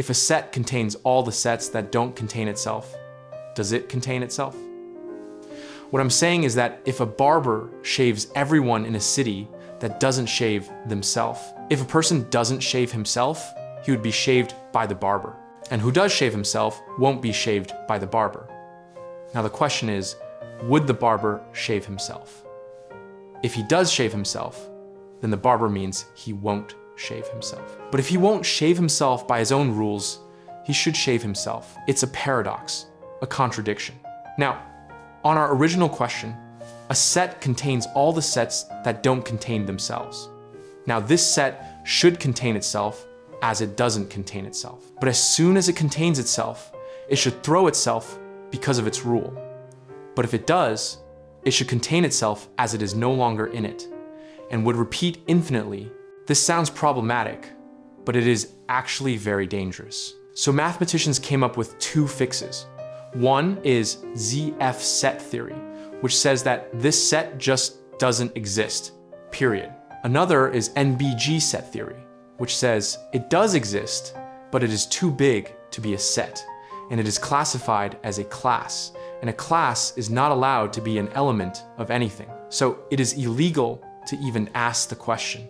If a set contains all the sets that don't contain itself, does it contain itself? What I'm saying is that if a barber shaves everyone in a city that doesn't shave themselves, if a person doesn't shave himself, he would be shaved by the barber. And who does shave himself won't be shaved by the barber. Now the question is, would the barber shave himself? If he does shave himself, then the barber means he won't shave himself. But if he won't shave himself by his own rules, he should shave himself. It's a paradox, a contradiction. Now, on our original question, a set contains all the sets that don't contain themselves. Now this set should contain itself as it doesn't contain itself. But as soon as it contains itself, it should throw itself because of its rule. But if it does, it should contain itself as it is no longer in it, and would repeat infinitely. This sounds problematic, but it is actually very dangerous. So mathematicians came up with two fixes. One is ZF set theory, which says that this set just doesn't exist, period. Another is NBG set theory, which says it does exist, but it is too big to be a set, and it is classified as a class, and a class is not allowed to be an element of anything. So it is illegal to even ask the question.